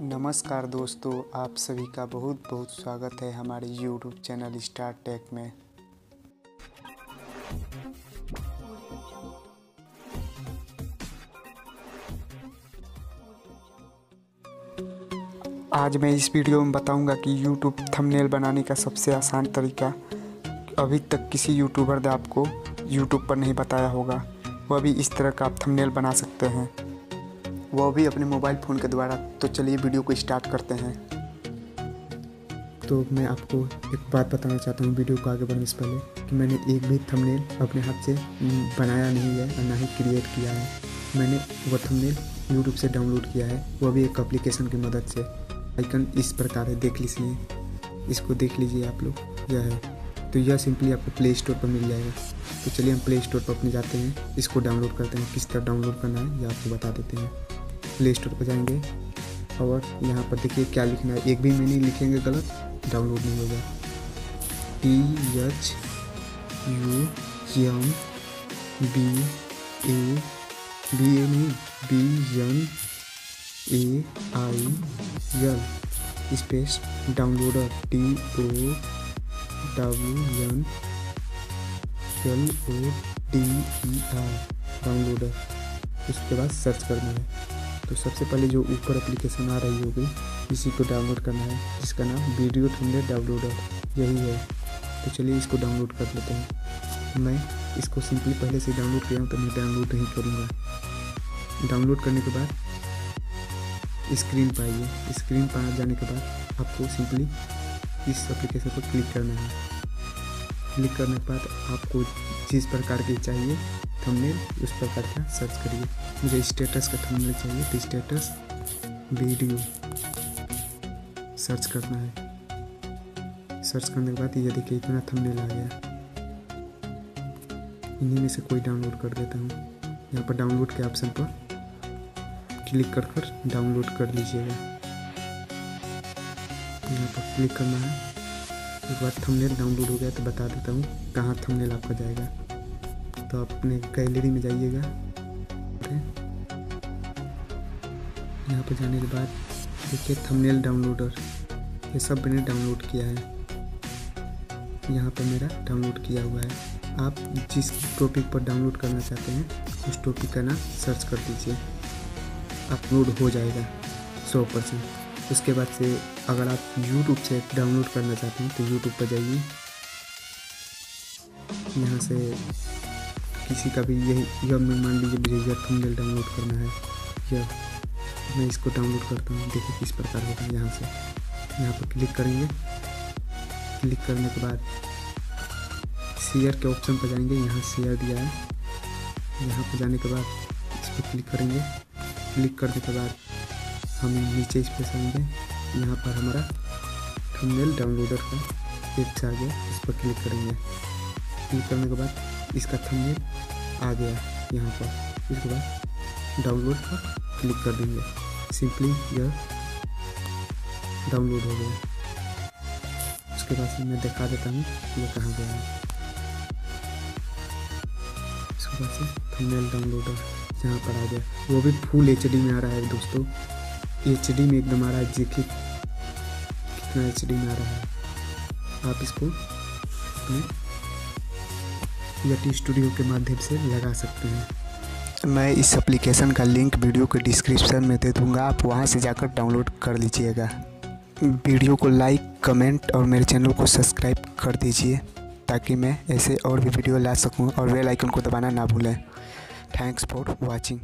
नमस्कार दोस्तों, आप सभी का बहुत बहुत स्वागत है हमारे यूट्यूब चैनल स्टार टेक में। आज मैं इस वीडियो में बताऊँगा कि यूट्यूब थंबनेल बनाने का सबसे आसान तरीका। अभी तक किसी यूट्यूबर ने आपको यूट्यूब पर नहीं बताया होगा। वह भी इस तरह का आप थंबनेल बना सकते हैं। वह भी अपने मोबाइल फ़ोन के द्वारा। तो चलिए वीडियो को स्टार्ट करते हैं। तो मैं आपको एक बात बताना चाहता हूँ वीडियो को आगे बढ़ने से पहले कि मैंने एक भी थंबनेल अपने हाथ से बनाया नहीं है और ना ही क्रिएट किया है। मैंने वह थंबनेल यूट्यूब से डाउनलोड किया है। वह भी एक एप्लीकेशन की मदद से। आइकन इस प्रकार है, देख लीजिए। इसको देख लीजिए आप लोग, यह है। तो यह सिंपली आपको प्ले स्टोर पर मिल जाएगा। तो चलिए हम प्ले स्टोर पर अपने जाते हैं। इसको डाउनलोड करते हैं। किस तरह डाउनलोड करना है, यह आपको बता देते हैं। प्ले स्टोर पर जाएँगे। और यहाँ पर देखिए क्या लिखना है। एक भी मीनिंग लिखेंगे गलत, डाउनलोड नहीं होगा। T H U M B A B A नहीं B N A I L space downloader T O W N L O D E R downloader. उसके बाद सर्च करना है। तो सबसे पहले जो ऊपर एप्लीकेशन आ रही होगी, इसी को डाउनलोड करना है, जिसका नाम वीडियो थंडर डाउनलोडर यही है। तो चलिए इसको डाउनलोड कर लेते हैं। मैं इसको सिंपली पहले से डाउनलोड किया हूँ तो मैं डाउनलोड नहीं करूँगा। डाउनलोड करने के बाद स्क्रीन पर आइए। स्क्रीन पर जाने के बाद आपको सिंपली इस एप्लीकेशन पर क्लिक करना है। क्लिक करने के बाद आपको जिस प्रकार की चाहिए थंबनेल उस प्रकार का सर्च करिए। मुझे स्टेटस का थंबनेल चाहिए तो स्टेटस वीडियो सर्च करना है। सर्च करने के बाद ये देखिए, इतना थंबनेल आ गया। इन्हीं में से कोई डाउनलोड कर देता हूँ। यहाँ पर डाउनलोड के ऑप्शन पर क्लिक कर कर डाउनलोड कर लीजिएगा। यहाँ पर क्लिक करना है। एक बार थंबनेल डाउनलोड हो गया तो बता देता हूँ कहाँ थंबनेल आपका जाएगा। तो आप अपने गैलरी में जाइएगा। यहाँ पर जाने के बाद देखिए थंबनेल डाउनलोडर ये सब मैंने डाउनलोड किया है। यहाँ पर मेरा डाउनलोड किया हुआ है। आप जिस टॉपिक पर डाउनलोड करना चाहते हैं, उस टॉपिक का नाम सर्च कर दीजिए। अपलोड हो जाएगा, सौ परसेंट। उसके बाद से अगर आप YouTube से डाउनलोड करना चाहते हैं तो YouTube पर जाइए। यहाँ से किसी का भी यही यह मान लीजिए मुझे यह थंबनेल डाउनलोड करना है यह मैं इसको डाउनलोड करता हूँ, देखिए किस प्रकार होता है यहाँ से। यहाँ पर क्लिक करेंगे। क्लिक करने के बाद शेयर के ऑप्शन पर जाएँगे। यहाँ शेयर दिया है। यहाँ पर जाने के बाद इस पर क्लिक करेंगे। क्लिक करने के बाद हम नीचे इस पर आएँगे यहाँ पर हमारा थंबनेल डाउनलोडर का पेज आ गया। इस पर क्लिक करेंगे। क्लिक करने के बाद इसका थंबनेल आ गया यहाँ पर। इसके बाद डाउनलोड पर क्लिक कर देंगे। सिंपली यह डाउनलोड हो गया। उसके बाद मैं दिखा देता हूँ ये कहाँ गया है। उसके बाद से थंबनेल डाउनलोडर यहाँ पर आ गया। वो भी फुल एचडी में आ रहा है दोस्तों। एच डी में एकदम आ रहा है, देखिए कितना एच डी में आ रहा है। आप इसको अपने यटी स्टूडियो के माध्यम से लगा सकते हैं। मैं इस एप्लीकेशन का लिंक वीडियो के डिस्क्रिप्शन में दे दूँगा, आप वहाँ से जाकर डाउनलोड कर लीजिएगा। वीडियो को लाइक कमेंट और मेरे चैनल को सब्सक्राइब कर दीजिए, ताकि मैं ऐसे और भी वीडियो ला सकूँ और बेल आइकन को दबाना ना भूलें। Thanks for watching